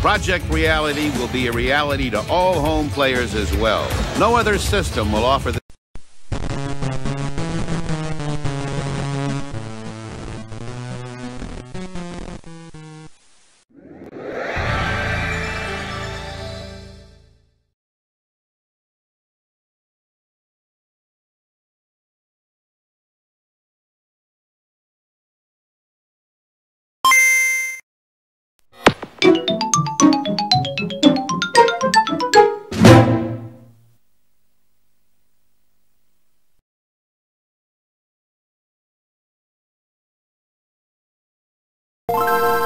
Project Reality will be a reality to all home players as well. No other system will offer the you